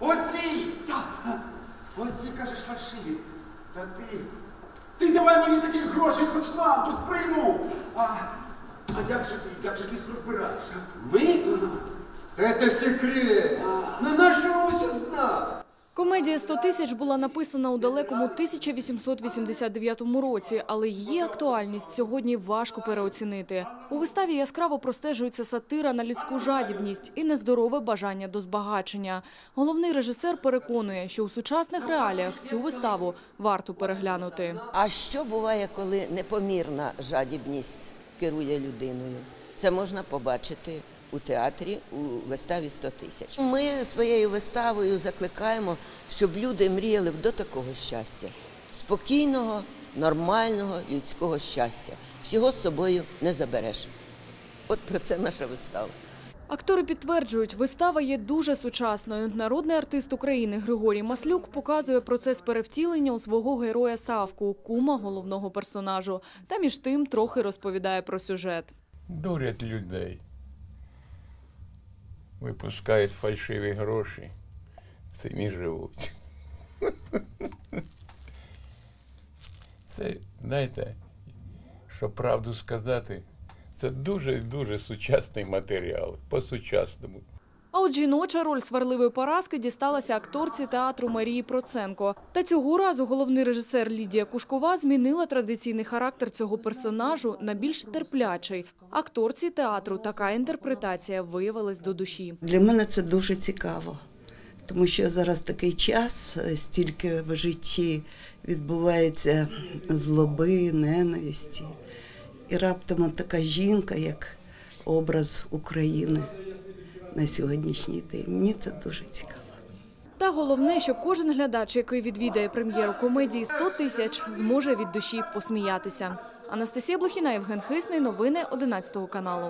Оці! Так, оці, кажеш, фальшиві. Та ти. Ти давай мені таких грошей, хоч нам тут прийму. А, а як же ти, як же ти їх розбираєш? а? Мы? Це секрет. На нашому все знать. Комедія «100 тисяч була написана у далекому 1889 році, але її актуальність сьогодні важко переоцінити. У виставі яскраво простежується сатира на людську жадібність і нездорове бажання до збагачення. Головний режисер переконує, що у сучасних реаліях цю виставу варто переглянути. А що буває, коли непомірна жадібність керує людиною? Це можна побачити у театрі у виставі 100 тисяч. Ми своєю виставою закликаємо, щоб люди мріяли до такого щастя, спокійного, нормального людського щастя. Всього з собою не забереш. От про це наша вистава. Актори підтверджують, вистава є дуже сучасною. Народний артист України Григорій Маслюк показує процес перевтілення у свого героя Савку, кума головного персонажу. Та між тим трохи розповідає про сюжет. дурять людей. Випускають фальшиві гроші, цим живуть. Це, знаєте, що правду сказати, це дуже дуже сучасний матеріал, по-сучасному. А от жіноча роль сварливої поразки дісталася акторці театру Марії Проценко. Та цього разу головний режисер Лідія Кушкова змінила традиційний характер цього персонажу на більш терплячий. Акторці театру така інтерпретація виявилась до душі. Для мене це дуже цікаво, тому що зараз такий час, е, стільки в житті відбувається злоби, ненависті. І раптом така жінка, як образ України на сьогоднішній день. Мені це дуже цікаво. Та головне, що кожен глядач, який відвідає прем'єру комедії «100 тисяч, зможе від душі посміятися. Анастасія Блохіна, Євген Хисний. Новини 11 каналу.